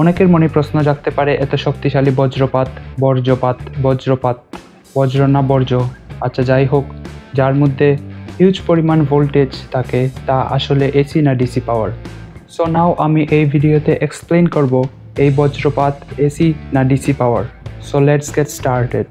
অনেকের মনে প্রশ্ন জাগতে পারে, এত শক্তিশালী বজ্রপাত, বর্জ্যপাত, বজ্রপাত, বজ্র না বর্জ্য। আচ্ছা যাই হোক, যার মধ্যে হিউজ পরিমাণ ভোল্টেজ থাকে, তা আসলে এসি না ডিসি পাওয়ার সো নাও আমি এই ভিডিওতে এক্সপ্লেন করব এই বজ্রপাত এসি না DC power so let's get started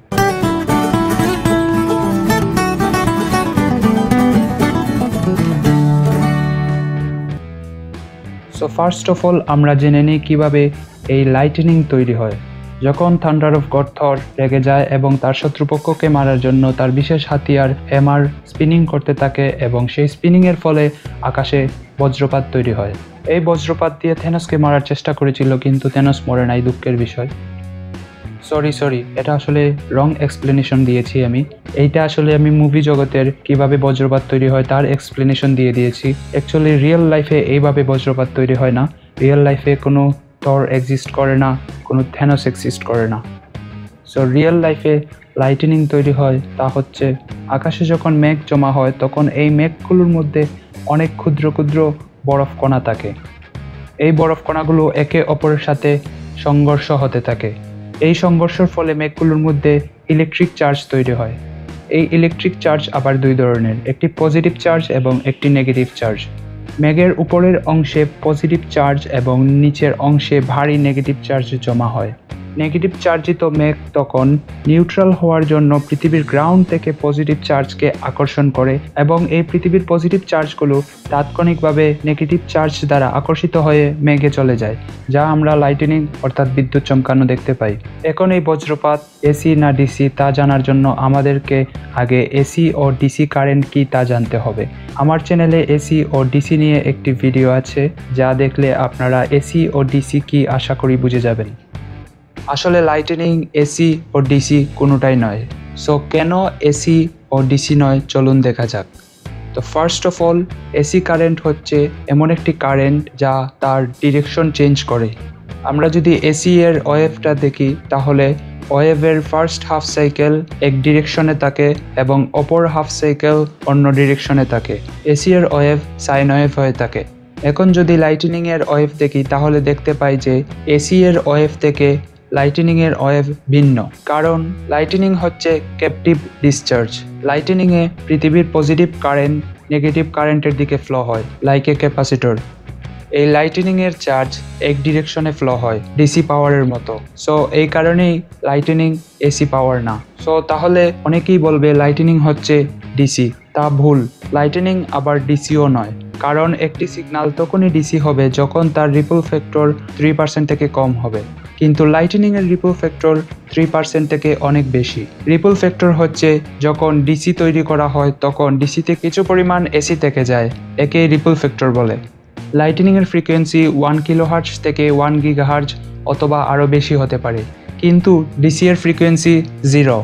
so first of all আমরা জেনে নিই কীভাবে এই লাইটনিং তৈরি হয়। যখন থান্ডার অফ গড থর রেগে যায় এবং তার শত্রুপক্ষকে মারার জন্য তার বিশেষ হাতিয়ার হ্যামার স্পিনিং করতে থাকে এবং সেই স্পিনিংয়ের ফলে আকাশে বজ্রপাত তৈরি হয়। এই বজ্রপাত দিয়ে থেনসকে মারার চেষ্টা করেছিল কিন্তু থেনস মরে নাই, দুঃখের বিষয়। সরি সরি এটা আসলে রং এক্সপ্লেনেশন দিয়েছি আমি। এইটা আসলে আমি মুভি জগতের কীভাবে বজ্রপাত তৈরি হয় তার এক্সপ্লেনেশন দিয়ে দিয়েছি। অ্যাকচুয়ালি রিয়েল লাইফে এইভাবে বজ্রপাত তৈরি হয় না। রিয়েল লাইফে কোনো থর এক্সিস্ট করে না, কোনো থ্যানোস এক্সিস্ট করে না। সো রিয়েল লাইফে লাইটেনিং তৈরি হয়, তা হচ্ছে আকাশে যখন মেঘ জমা হয়, তখন এই মেঘগুলোর মধ্যে অনেক ক্ষুদ্র ক্ষুদ্র বরফ কণা থাকে। এই বরফ কণাগুলো একে অপরের সাথে সংঘর্ষ হতে থাকে। এই সংঘর্ষের ফলে মেঘগুলোর মধ্যে ইলেকট্রিক চার্জ তৈরি হয়। এই ইলেকট্রিক চার্জ আবার দুই ধরনের, একটি পজিটিভ চার্জ এবং একটি নেগেটিভ চার্জ মেঘের উপরের অংশে পজিটিভ চার্জ এবং নিচের অংশে ভারী নেগেটিভ চার্জ জমা হয়। নেগেটিভ চার্জিত মেঘ তখন। নিউট্রাল হওয়ার জন্য পৃথিবীর গ্রাউন্ড থেকে পজিটিভ চার্জকে আকর্ষণ করে এবং এই পৃথিবীর পজিটিভ চার্জগুলো তাৎক্ষণিকভাবে নেগেটিভ চার্জ দ্বারা আকর্ষিত হয়ে মেঘে চলে যায়, যা আমরা লাইটেনিং অর্থাৎ বিদ্যুৎ চমকানো দেখতে পাই। এখন এই বজ্রপাত এসি না ডিসি তা জানার জন্য আমাদেরকে আগে এসি ও ডিসি কারেন্ট কি তা জানতে হবে। আমার চ্যানেলে এসি ও ডিসি নিয়ে একটি ভিডিও আছে, যা দেখলে আপনারা এসি ও ডিসি কি আশা করি বুঝে যাবেন। আসলে লাইটেনিং এসি ও ডিসি কোনোটাই নয়। সো কেন এসি ও ডিসি নয়? চলুন দেখা যাক। তো first of all AC current হচ্ছে এমন একটি কারেন্ট যা তার ডিরেকশন চেঞ্জ করে। আমরা যদি এসি এর ওয়েভটা দেখি, তাহলে ওয়েভের ফার্স্ট হাফ সাইকেল এক ডিরেকশনে থাকে এবং অপর হাফ সাইকেল অন্য ডিরেকশনে থাকে। এসি এর ওয়েভ সাইন ওয়েভ হয়ে থাকে। এখন যদি লাইটেনিং এর ওয়েভ দেখি, তাহলে দেখতে পাই যে এসি এর ওয়েভ থেকে লাইটেনিং এর ওয়েভ ভিন্ন। কারণ লাইটেনিং হচ্ছে ক্যাপটিভ ডিসচার্জ লাইটেনিং এ পৃথিবীর পজিটিভ কারেন্ট নেগেটিভ কারেন্টের দিকে ফ্লো হয় লাইক এ ক্যাপাসিটর এই লাইটেনিং এর চার্জ এক ডিরেকশনে ফ্লো হয় ডিসি পাওয়ারের মতো। সো এই কারণেই লাইটেনিং এসি পাওয়ার না। সো তাহলে অনেকেই বলবে লাইটেনিং হচ্ছে ডিসি তা ভুল। লাইটেনিং আবার ডিসিও নয়। কারণ একটি সিগন্যাল তখনই ডিসি হবে যখন তার রিপল ফ্যাক্টর থ্রি পার্সেন্ট থেকে কম হবে। কিন্তু লাইটেনিং এর রিপল ফ্যাক্টর থ্রি পার্সেন্ট থেকে অনেক বেশি। রিপল ফ্যাক্টর হচ্ছে যখন ডিসি তৈরি করা হয়, তখন ডিসিতে কিছু পরিমাণ এসি থেকে যায়, একে রিপল ফ্যাক্টর বলে। লাইটেনিং এর ফ্রিকোয়েন্সি ওয়ান কিলো হার্জ থেকে ওয়ান গিগা হার্জ অথবা আরও বেশি হতে পারে, কিন্তু ডিসি এর frequency zero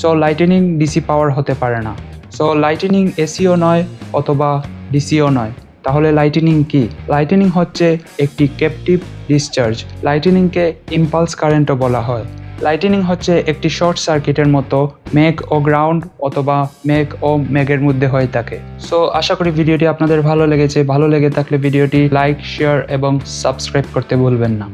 so lightning DC power হতে পারে না। সো লাইটেনিং এসিও নয় অথবা ডিসিও নয়। তাহলে লাইটেনিং কি? লাইটেনিং হচ্ছে একটি ক্যাপটিভ ডিসচার্জ লাইটেনিংকে ইম্পালস কারেন্টও বলা হয়। লাইটেনিং হচ্ছে একটি শর্ট সার্কিটের মতো মেঘ ও গ্রাউন্ড অথবা মেঘ ও মেঘের মধ্যে হয়ে থাকে। সো আশা করি ভিডিওটি আপনাদের ভালো লেগেছে। ভালো লেগে থাকলে ভিডিওটি লাইক শেয়ার এবং সাবস্ক্রাইব করতে ভুলবেন না।